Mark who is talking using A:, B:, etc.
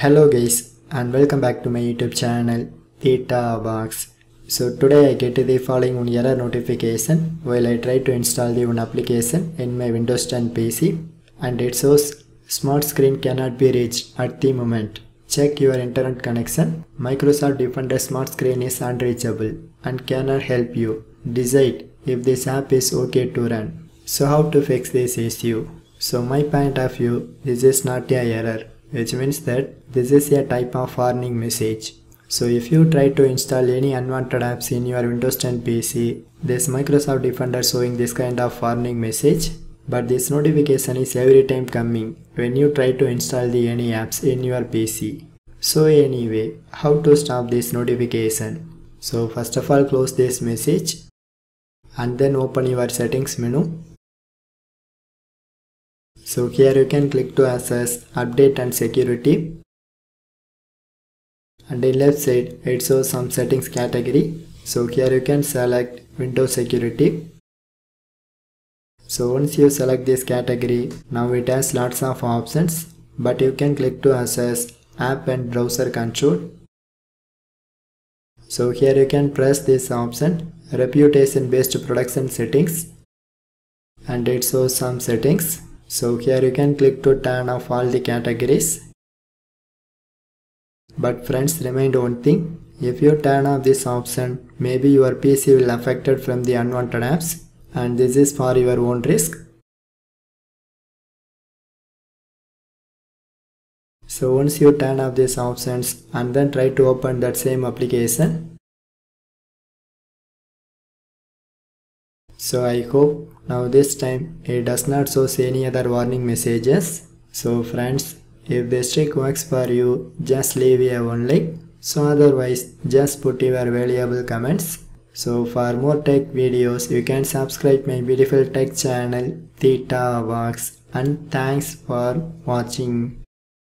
A: Hello guys and welcome back to my YouTube channel Theta Box. So today I get the following one error notification while I try to install the one application in my Windows 10 PC and it shows smart screen cannot be reached at the moment. Check your internet connection. Microsoft Defender smart screen is unreachable and cannot help you decide if this app is okay to run. So how to fix this issue? So my point of view, is this is not a error, which means that this is a type of warning message. So if you try to install any unwanted apps in your Windows 10 PC, this Microsoft Defender showing this kind of warning message. But this notification is every time coming when you try to install the any apps in your PC. So anyway, how to stop this notification? So first of all close this message and then open your settings menu so here you can click to access update and security. And in left side it shows some settings category. So here you can select windows security. So once you select this category now it has lots of options. But you can click to access app and browser control. So here you can press this option reputation based protection settings. And it shows some settings so here you can click to turn off all the categories. But friends remind one thing, if you turn off this option, maybe your PC will affected from the unwanted apps and this is for your own risk. So once you turn off these options and then try to open that same application. So I hope now this time it does not show any other warning messages. So friends, if this trick works for you, just leave a one like. So otherwise, just put your valuable comments. So for more tech videos, you can subscribe my beautiful tech channel Theta Box and thanks for watching.